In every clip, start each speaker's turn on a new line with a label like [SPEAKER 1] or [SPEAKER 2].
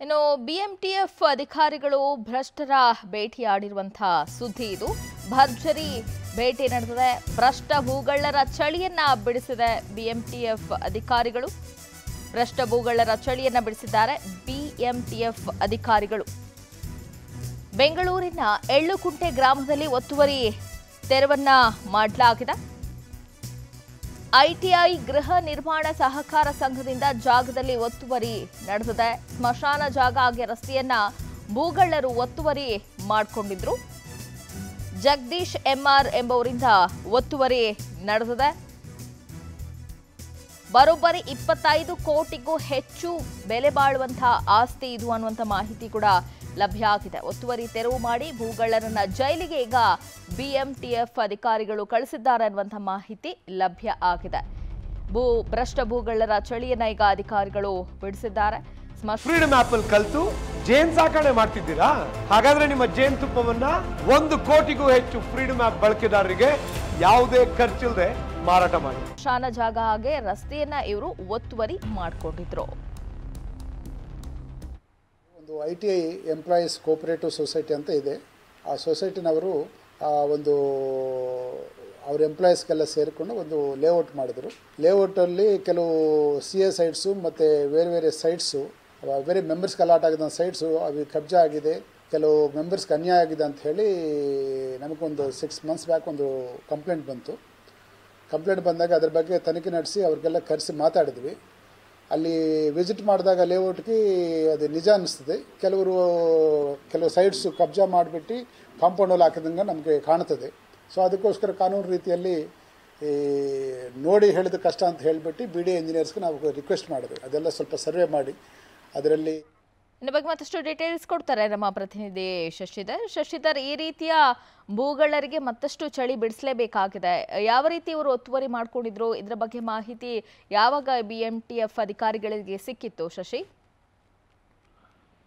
[SPEAKER 1] ಇನ್ನು ಬಿಎಂಟಿಎಫ್ ಅಧಿಕಾರಿಗಳು ಭ್ರಷ್ಟರ ಭೇಟಿಯಾಡಿರುವಂತಹ ಸುದ್ದಿ ಇದು. ಭರ್ಜರಿ ಭೇಟಿ ನಡೆದಿದೆ. ಭ್ರಷ್ಟ ಭೂಗಳ್ಳರ ಚಳಿಯನ್ನ ಬಿಡಿಸಿದೆ ಬಿಎಂಟಿಎಫ್ ಅಧಿಕಾರಿಗಳು. ಭ್ರಷ್ಟ ಭೂಗಳ್ಳರ ಚಳಿಯನ್ನ ಬಿಡಿಸಿದ್ದಾರೆ ಬಿಎಂಟಿಎಫ್ ಅಧಿಕಾರಿಗಳು. ಬೆಂಗಳೂರಿನ ಎಳ್ಳುಕುಂಟೆ ಗ್ರಾಮದಲ್ಲಿ ಒತ್ತುವರಿ ತೆರವನ್ನ ಮಾಡಲಾಗಿದೆ. ಐಟಿಐ ಗೃಹ ನಿರ್ಮಾಣ ಸಹಕಾರ ಸಂಘದಿಂದ ಜಾಗದಲ್ಲಿ ಒತ್ತುವರಿ ನಡೆದಿದೆ. ಸ್ಮಶಾನ ಜಾಗ ಹಾಗೆ ರಸ್ತೆಯನ್ನ ಭೂಗಳ್ಳರು ಒತ್ತುವರಿ ಮಾಡಿಕೊಂಡಿದ್ರು. ಜಗದೀಶ್ ಎಂಆರ್ ಎಂಬವರಿಂದ ಒತ್ತುವರಿ ನಡೆದಿದೆ. ಬರೋಬ್ಬರಿ ಇಪ್ಪತ್ತೈದು ಕೋಟಿಗೂ ಹೆಚ್ಚು ಬೆಲೆ ಬಾಳುವಂತಹ ಆಸ್ತಿ ಇದು ಅನ್ನುವಂಥ ಮಾಹಿತಿ ಕೂಡ ಲಭ್ಯ ಆಗಿದೆ ಒತ್ತುವರಿ ತೆರವು ಮಾಡಿ ಭೂಗಳ್ಳರನ್ನ ಜೈಲಿಗೆ ಈಗ ಬಿಎಂಟಿಎಫ್ ಅಧಿಕಾರಿಗಳು ಕಳಿಸಿದ್ದಾರೆ ಅನ್ನುವಂಥ ಮಾಹಿತಿ ಲಭ್ಯ ಆಗಿದೆ. ಭೂ ಭ್ರಷ್ಟ ಭೂಗಳ್ಳರ ಚಳಿಯನ್ನ ಈಗ ಅಧಿಕಾರಿಗಳು ಬಿಡಿಸಿದ್ದಾರೆ.
[SPEAKER 2] ಫ್ರೀಡಮ್ ಆಪ್ ಅಲ್ಲಿ ಕಲ್ತು ಜೇನ್ ಸಾಕಣೆ ಮಾಡ್ತಿದ್ದೀರಾ? ಹಾಗಾದ್ರೆ ನಿಮ್ಮ ಜೇನ್ ತುಪ್ಪವನ್ನ ಒಂದು ಕೋಟಿಗೂ ಹೆಚ್ಚು ಫ್ರೀಡಮ್ ಆಪ್ ಬಳಕೆದಾರರಿಗೆ ಯಾವುದೇ ಖರ್ಚಿಲ್ಲದೆ ಮಾರಾಟ ಮಾಡಿ.
[SPEAKER 1] ಶಾನ ಜಾಗ ಹಾಗೆ ರಸ್ತೆಯನ್ನ ಇವರು ಒತ್ತುವರಿ ಮಾಡಿಕೊಂಡಿದ್ರು.
[SPEAKER 3] ಒಂದು I T I employees cooperative society ಅಂತ ಇದೆ. ಆ ಸೊಸೈಟಿನವರು ಒಂದು, ಅವ್ರ ಎಂಪ್ಲಾಯೀಸ್ಗೆಲ್ಲ ಸೇರಿಕೊಂಡು ಒಂದು ಲೇಔಟ್ ಮಾಡಿದರು. ಲೇಔಟಲ್ಲಿ ಕೆಲವು ಸಿ ಎ ಸೈಟ್ಸು ಮತ್ತು ಬೇರೆ ಬೇರೆ ಸೈಟ್ಸು ಬೇರೆ ಮೆಂಬರ್ಸ್ಗೆ ಅಲಾಟ್ ಆಗಿದ್ದ ಸೈಟ್ಸು ಅವು ಕಬ್ಜಾ ಆಗಿದೆ. ಕೆಲವು ಮೆಂಬರ್ಸ್ಗೆ ಅನ್ಯಾಯ ಆಗಿದೆ ಅಂತ ಹೇಳಿ ನಮಗೊಂದು ಸಿಕ್ಸ್ ಮಂತ್ಸ್ ಬ್ಯಾಕ್ ಒಂದು ಕಂಪ್ಲೇಂಟ್ ಬಂತು. ಕಂಪ್ಲೇಂಟ್ ಬಂದಾಗ ಅದ್ರ ಬಗ್ಗೆ ತನಿಖೆ ನಡೆಸಿ ಅವ್ರಿಗೆಲ್ಲ ಕರೆಸಿ ಮಾತಾಡಿದ್ವಿ. ಅಲ್ಲಿ ವಿಸಿಟ್ ಮಾಡಿದಾಗ ಲೇಔಟ್ಗೆ ಅದು ನಿಜ ಅನ್ನಿಸ್ತದೆ ಕೆಲವರು, ಕೆಲವು ಸೈಡ್ಸು ಕಬ್ಜಾ ಮಾಡಿಬಿಟ್ಟು ಕಾಂಪೌಂಡಲ್ಲಿ ಹಾಕಿದಂಗೆ ನಮಗೆ ಕಾಣ್ತದೆ. ಸೊ ಅದಕ್ಕೋಸ್ಕರ ಕಾನೂನು ರೀತಿಯಲ್ಲಿ ಈ ನೋಡಿ ಹೇಳಿದ ಕಷ್ಟ ಅಂತ ಹೇಳಿಬಿಟ್ಟು ಬಿ ಡಿ ಎಂಜಿನಿಯರ್ಸ್ಗೆ ನಾವು ರಿಕ್ವೆಸ್ಟ್ ಮಾಡಿದ್ವಿ. ಅದೆಲ್ಲ ಸ್ವಲ್ಪ ಸರ್ವೆ ಮಾಡಿ. ಅದರಲ್ಲಿ
[SPEAKER 1] ಇನ್ನು ಬಗ್ಗೆ ಮತ್ತಷ್ಟು ಡೀಟೇಲ್ಸ್ ಕೊಡ್ತಾರೆ ನಮ್ಮ ಪ್ರತಿನಿಧಿ ಶಶಿಧರ್. ಶಶಿಧರ್, ಈ ರೀತಿಯ ಭೂಗಳರಿಗೆ ಮತ್ತಷ್ಟು ಚಳಿ ಬಿಡಿಸಲೇಬೇಕಾಗಿದೆ. ಯಾವ ರೀತಿ ಇವರು ಒತ್ತುವರಿ ಮಾಡಿಕೊಂಡಿದ್ರು? ಇದರ ಬಗ್ಗೆ ಮಾಹಿತಿ ಯಾವಾಗ ಬಿ ಅಧಿಕಾರಿಗಳಿಗೆ ಸಿಕ್ಕಿತ್ತು ಶಶಿ?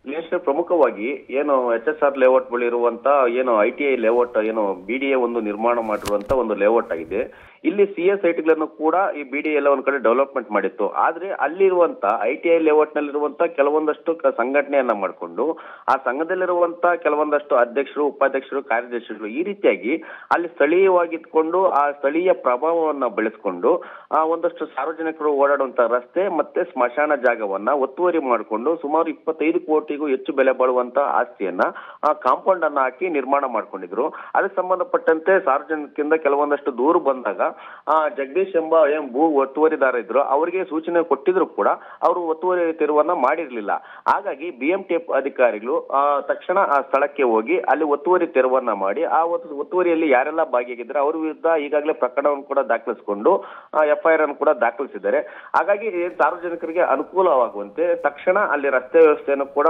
[SPEAKER 4] ನೆಕ್ಸ್ಟ್ ಪ್ರಮುಖವಾಗಿ ಏನು ಎಚ್ ಎಸ್ ಆರ್ ಲೇಔಟ್ ಬಳಿ ಇರುವಂತ ಏನು ಐ ಟಿ ಐ ಲೇಔಟ್, ಏನು ಬಿ ಡಿ ಎ ಒಂದು ನಿರ್ಮಾಣ ಮಾಡಿರುವಂತ ಒಂದು ಲೇಔಟ್ ಆಗಿದೆ. ಇಲ್ಲಿ ಸಿ ಎಸ್ ಐಟಿಗಳನ್ನು ಕೂಡ ಈ ಬಿ ಡಿ ಎಲ್ಲ ಒಂದ್ ಕಡೆ ಡೆವಲಪ್ಮೆಂಟ್ ಮಾಡಿತ್ತು. ಆದ್ರೆ ಅಲ್ಲಿರುವಂತ ಐ ಟಿ ಐ ಲೇಔಟ್ ನಲ್ಲಿರುವಂತ ಕೆಲವೊಂದಷ್ಟು ಸಂಘಟನೆಯನ್ನ ಮಾಡಿಕೊಂಡು, ಆ ಸಂಘದಲ್ಲಿರುವಂತ ಕೆಲವೊಂದಷ್ಟು ಅಧ್ಯಕ್ಷರು, ಉಪಾಧ್ಯಕ್ಷರು, ಕಾರ್ಯದರ್ಶಿಗಳು ಈ ರೀತಿಯಾಗಿ ಅಲ್ಲಿ ಸ್ಥಳೀಯವಾಗಿದ್ಕೊಂಡು, ಆ ಸ್ಥಳೀಯ ಪ್ರಭಾವವನ್ನ ಬೆಳೆಸ್ಕೊಂಡು, ಆ ಒಂದಷ್ಟು ಸಾರ್ವಜನಿಕರು ಓಡಾಡುವಂತ ರಸ್ತೆ ಮತ್ತೆ ಸ್ಮಶಾನ ಜಾಗವನ್ನ ಒತ್ತುವರಿ ಮಾಡಿಕೊಂಡು ಸುಮಾರು ಇಪ್ಪತ್ತೈದು ಕೋಟಿಗೂ ಹೆಚ್ಚು ಬೆಲೆ ಬಾಳುವಂತ ಆಸ್ತಿಯನ್ನ ಆ ಕಾಂಪೌಂಡ್ ಅನ್ನ ಹಾಕಿ ನಿರ್ಮಾಣ ಮಾಡ್ಕೊಂಡಿದ್ರು. ಅದಕ್ಕೆ ಸಂಬಂಧಪಟ್ಟಂತೆ ಸಾರ್ವಜನಿಕರಿಂದ ಕೆಲವೊಂದಷ್ಟು ದೂರು ಬಂದಾಗ, ಆ ಜಗದೀಶ್ ಎಂಬ ಏನ್ ಭೂ ಒತ್ತುವರಿದಾರ ಇದ್ರು. ಅವರಿಗೆ ಸೂಚನೆ ಕೊಟ್ಟಿದ್ರು ಕೂಡ ಅವರು ಒತ್ತುವರಿ ತೆರವನ್ನ ಮಾಡಿರ್ಲಿಲ್ಲ. ಹಾಗಾಗಿ ಬಿಎಂಟಿಎಫ್ ಅಧಿಕಾರಿಗಳು ತಕ್ಷಣ ಆ ಸ್ಥಳಕ್ಕೆ ಹೋಗಿ ಅಲ್ಲಿ ಒತ್ತುವರಿ ತೆರವನ್ನ ಮಾಡಿ, ಆ ಒತ್ತು- ಒತ್ತುವರಿಯಲ್ಲಿ ಯಾರೆಲ್ಲ ಭಾಗಿಯಾಗಿದ್ದಾರೆ ಅವ್ರ ವಿರುದ್ಧ ಈಗಾಗಲೇ ಪ್ರಕರಣವನ್ನು ಕೂಡ ದಾಖಲಿಸಿಕೊಂಡು ಎಫ್ಐಆರ್ ಅನ್ನು ಕೂಡ ದಾಖಲಿಸಿದ್ದಾರೆ. ಹಾಗಾಗಿ ಸಾರ್ವಜನಿಕರಿಗೆ ಅನುಕೂಲವಾಗುವಂತೆ ತಕ್ಷಣ ಅಲ್ಲಿ ರಸ್ತೆ ವ್ಯವಸ್ಥೆಯನ್ನು ಕೂಡ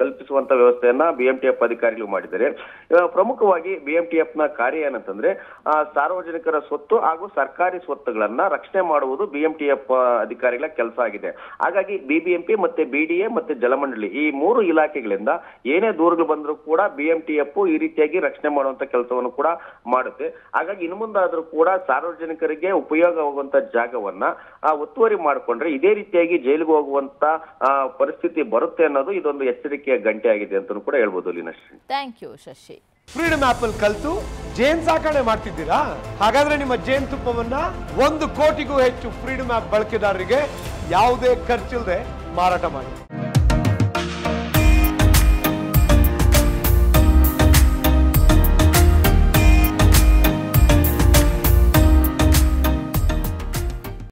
[SPEAKER 4] ಕಲ್ಪಿಸುವಂತ ವ್ಯವಸ್ಥೆಯನ್ನ ಬಿಎಂಟಿಎಫ್ ಅಧಿಕಾರಿಗಳು ಮಾಡಿದ್ದಾರೆ. ಪ್ರಮುಖವಾಗಿ ಬಿಎಂಟಿಎಫ್ನ ಕಾರ್ಯ ಏನಂತಂದ್ರೆ ಸಾರ್ವಜನಿಕರ ಸ್ವತ್ತು ಹಾಗೂ ಸರ್ಕಾರಿ ಸ್ವತ್ತುಗಳನ್ನ ರಕ್ಷಣೆ ಮಾಡುವುದು ಬಿಎಂಟಿಎಫ್ ಅಧಿಕಾರಿಗಳ ಕೆಲಸ ಆಗಿದೆ. ಹಾಗಾಗಿ ಬಿಬಿಎಂಪಿ ಮತ್ತೆ ಬಿಡಿಎ ಮತ್ತೆ ಜಲಮಂಡಳಿ ಈ ಮೂರು ಇಲಾಖೆಗಳಿಂದ ಏನೇ ದೂರುಗಳು ಬಂದರೂ ಕೂಡ ಬಿಎಂಟಿಎಫ್ ಈ ರೀತಿಯಾಗಿ ರಕ್ಷಣೆ ಮಾಡುವಂತ ಕೆಲಸವನ್ನು ಕೂಡ ಮಾಡುತ್ತೆ. ಹಾಗಾಗಿ ಇನ್ನು ಮುಂದಾದ್ರೂ ಕೂಡ ಸಾರ್ವಜನಿಕರಿಗೆ ಉಪಯೋಗವಾಗುವಂತ ಜಾಗವನ್ನ ಒತ್ತುವರಿ ಮಾಡಿಕೊಂಡ್ರೆ ಇದೇ ರೀತಿಯಾಗಿ ಜೈಲಿಗೆ ಹೋಗುವಂತ ಪರಿಸ್ಥಿತಿ ಬರುತ್ತೆ ಅನ್ನೋದು ಇದೊಂದು ಎಚ್ಚರಿಕೆಯ ಗಂಟೆ ಆಗಿದೆ ಅಂತ ಕೂಡ ಹೇಳ್ಬೋದು Leenashree
[SPEAKER 1] thank you Shashi.
[SPEAKER 2] Freedom app ಅಲ್ಲಿ ಕಲ್ತು ಜೇನ್ ಸಾಕಣೆ ಮಾಡ್ತಿದ್ದೀರಾ? ಹಾಗಾದ್ರೆ ನಿಮ್ಮ ಜೇನ್ ತುಪ್ಪವನ್ನ ಒಂದು ಕೋಟಿಗೂ ಹೆಚ್ಚು ಫ್ರೀಡಮ್ ಆಪ್ ಬಳಕೆದಾರರಿಗೆ ಯಾವುದೇ ಖರ್ಚಿಲ್ಲದೆ ಮಾರಾಟ ಮಾಡಿ.